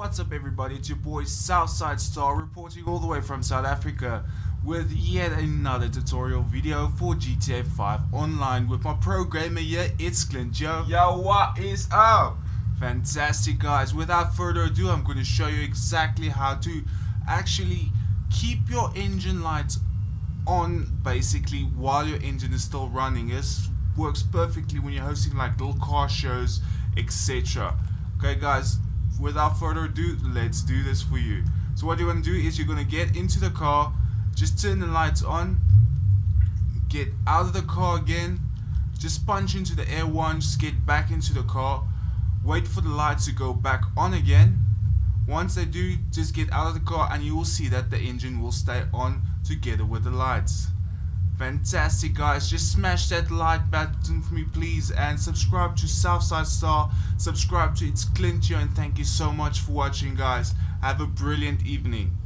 What's up everybody, it's your boy Southside Star reporting all the way from South Africa with yet another tutorial video for GTA 5 Online with my pro gamer here, it's Clint Joe. Yo, what is up? Fantastic guys, without further ado I'm going to show you exactly how to actually keep your engine lights on basically while your engine is still running. This works perfectly when you're hosting like little car shows etc. Okay guys, without further ado, let's do this for you. So what you're going to do is you're going to get into the car, just turn the lights on, get out of the car again, just punch into the air just get back into the car, wait for the lights to go back on again. Once they do, just get out of the car and you will see that the engine will stay on together with the lights. Fantastic guys, just smash that like button for me please and subscribe to Southside Star, subscribe to It's Clint here and thank you so much for watching guys. Have a brilliant evening.